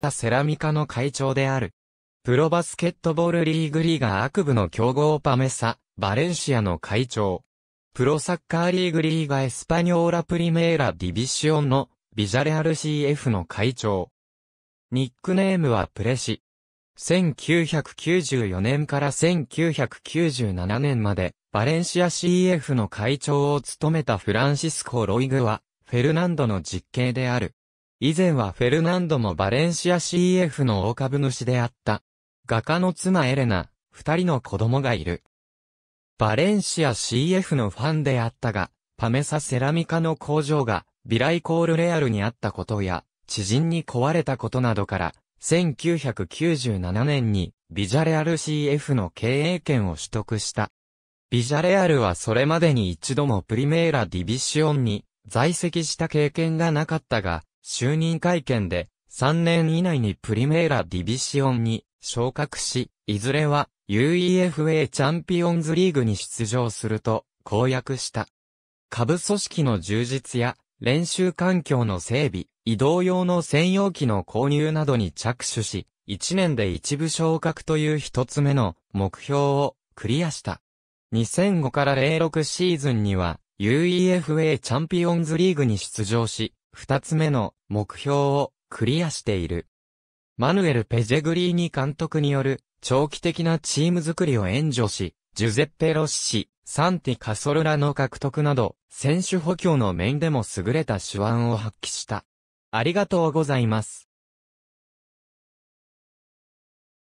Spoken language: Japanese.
たセラミカの会長である。プロバスケットボールリーグリーガー悪部の強豪パメサ、バレンシアの会長。プロサッカーリーグリーガーエスパニョーラプリメーラディビシオンのビジャレアル CF の会長。ニックネームはプレシ。1994年から1997年までバレンシア CF の会長を務めたフランシスコ・ロイグはフェルナンドの実刑である。以前はフェルナンドもバレンシア CF の大株主であった。画家の妻エレナ、二人の子供がいる。バレンシア CF のファンであったが、パメサセラミカの工場がビライコールレアルにあったことや、知人に壊れたことなどから、1997年にビジャレアル CF の経営権を取得した。ビジャレアルはそれまでに一度もプリメーラディビシオンに在籍した経験がなかったが、就任会見で3年以内にプリメーラディビシオンに昇格し、いずれは UEFA チャンピオンズリーグに出場すると公約した。下部組織の充実や練習環境の整備、移動用の専用機の購入などに着手し、1年で一部昇格という一つ目の目標をクリアした。2005から06シーズンには UEFA チャンピオンズリーグに出場し、二つ目の目標をクリアしている。マヌエル・ペジェグリーニ監督による長期的なチーム作りを援助し、ジュゼッペ・ロッシ、サンティ・カソルラの獲得など、選手補強の面でも優れた手腕を発揮した。ありがとうございます。